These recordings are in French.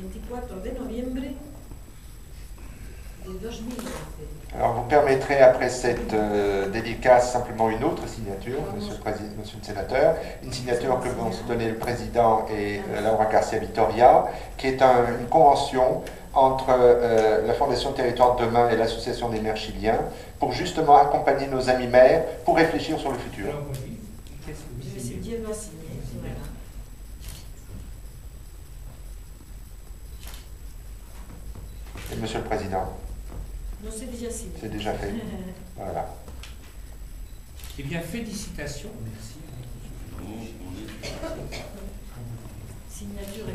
24 de de 2011. Alors vous permettrez après cette euh, dédicace simplement une autre signature, monsieur le, président, monsieur le sénateur, une signature que vont se donner le président et euh, Laura Garcia Vitoria, qui est une convention entre euh, la Fondation Territoire de Demain et l'Association des maires chiliens pour justement accompagner nos amis maires pour réfléchir sur le futur. Merci. Monsieur le Président Non, c'est déjà signé. C'est déjà fait. voilà. Eh bien, félicitations. Merci. Signature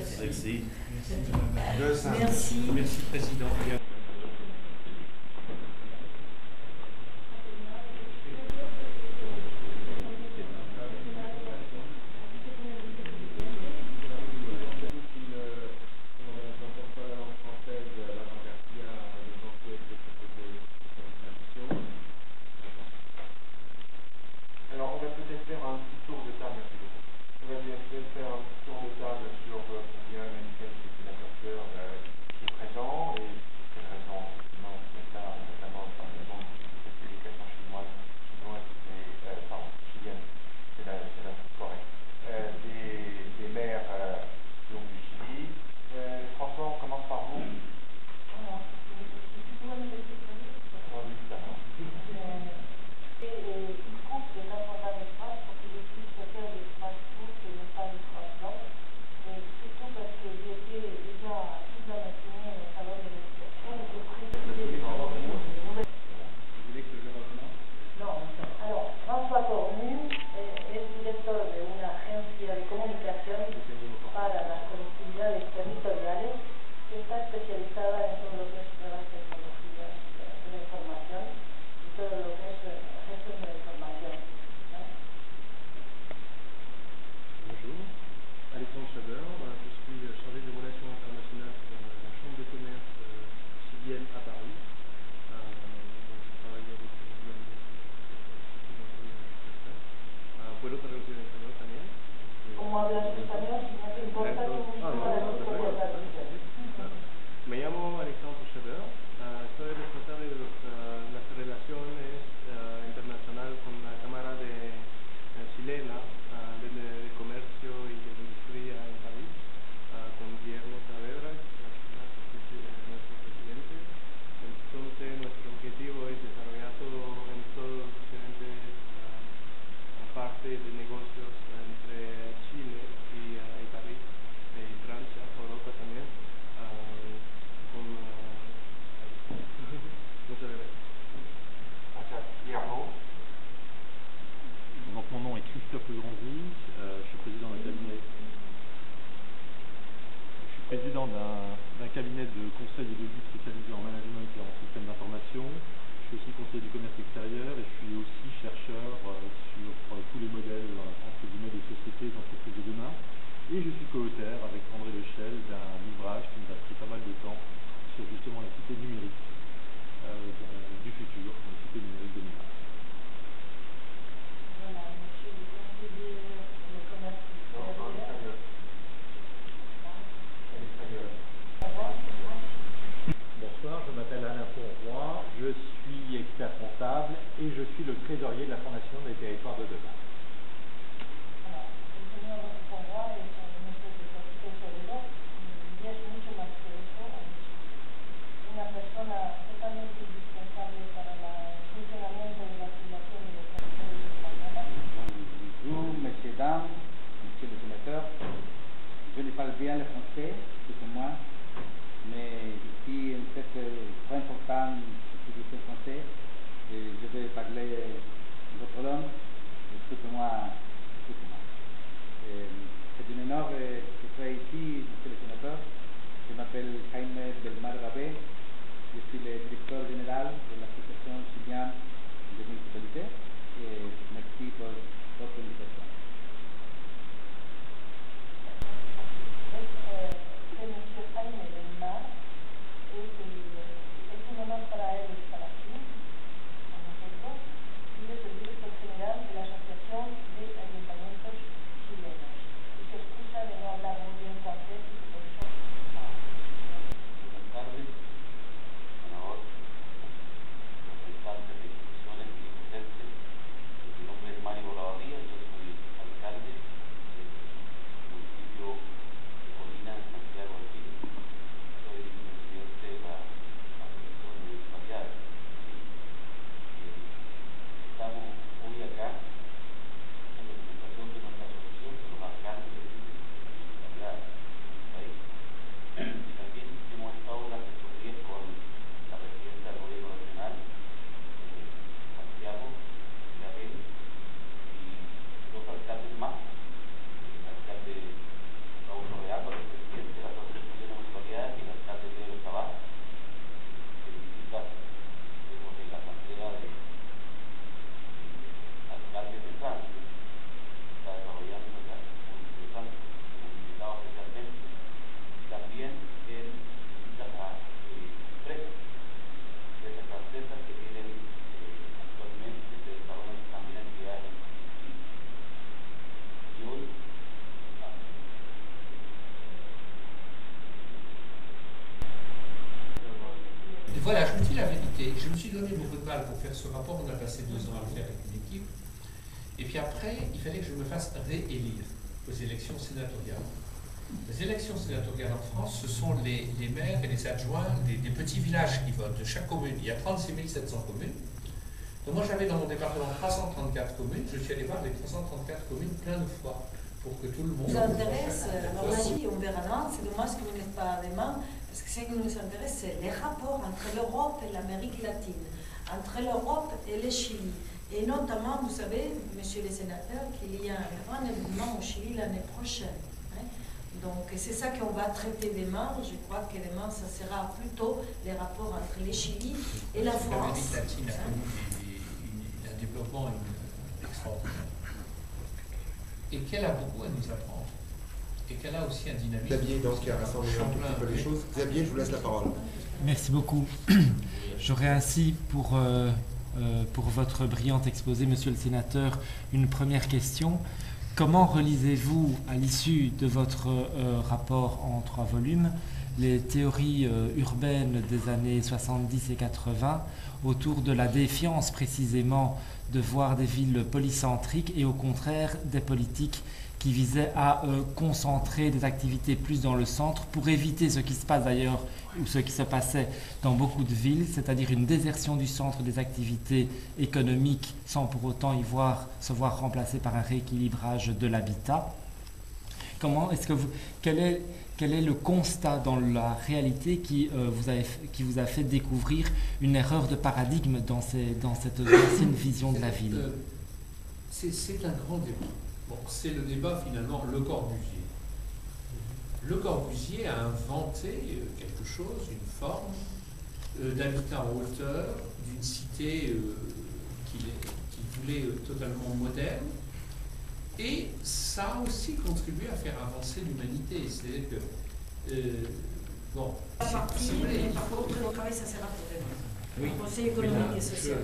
Merci. Merci, Président. parte de negocios entre Chile y, uh, y Francia, Europa ah, ah, Donc mon nom est Christophe Legrandy, euh, je suis président d'un cabinet président d'un cabinet de conseil et d'audit spécialisé en management et en système d'information. Je suis aussi conseiller du commerce extérieur et je suis aussi chercheur euh, sur euh, tous les modèles entre guillemets des sociétés d'entreprises de demain. Et je suis co-auteur avec André suis expert comptable et je suis le trésorier de la Fondation des territoires de demain. je suis le directeur général de l'association chilienne de municipalités. Eh, Je me suis donné beaucoup de mal pour faire ce rapport. On a passé deux ans à le faire avec une équipe. Et puis après, il fallait que je me fasse réélire aux élections sénatoriales. Les élections sénatoriales en France, ce sont les, les maires et les adjoints des, des, petits villages qui votent, de chaque commune. Il y a 36 700 communes. Donc moi j'avais dans mon département 334 communes, je suis allé voir les 334 communes plein de fois pour que tout le monde... Nous intéresse, là, on verra là, c'est dommage que vous n'êtes pas des mains, parce que ce qui nous intéresse, c'est les rapports entre l'Europe et l'Amérique latine, entre l'Europe et le Chili. Et notamment, vous savez, monsieur le sénateur, qu'il y a un grand événement au Chili l'année prochaine. Hein. Donc, c'est ça qu'on va traiter demain. Je crois que demain, ça sera plutôt les rapports entre le Chili et la France. L'Amérique latine a connu un développement extraordinaire. Et qu'elle a beaucoup à nous apprendre? Et qu'elle a aussi un dynamisme. Xavier, donc, qui a rassemblé un petit peu les choses. Xavier, je vous laisse la parole. Merci beaucoup. J'aurais ainsi pour... Euh, euh, pour votre brillant exposé, Monsieur le Sénateur, une première question. Comment relisez-vous, à l'issue de votre euh, rapport en trois volumes, les théories euh, urbaines des années 70 et 80 autour de la défiance précisément de voir des villes polycentriques et au contraire des politiques qui visaient à euh, concentrer des activités plus dans le centre pour éviter ce qui se passe d'ailleurs ou ce qui se passait dans beaucoup de villes, c'est-à-dire une désertion du centre des activités économiques sans pour autant y voir se voir remplacé par un rééquilibrage de l'habitat. Comment est-ce que vous quel est quel est le constat dans la réalité qui, euh, vous, avez, qui vous a fait découvrir une erreur de paradigme dans, ces, dans cette ancienne vision de la ville? C'est un grand débat. Bon, c'est le débat finalement Le Corbusier. Le Corbusier a inventé euh, quelque chose, une forme euh, d'habitat en hauteur, d'une cité euh, qu'il qu voulait euh, totalement moderne. Et ça a aussi contribué à faire avancer l'humanité. C'est-à-dire que, bon, À si vous voulez, il faut... le travail, ça. Oui. Le Conseil économique et social.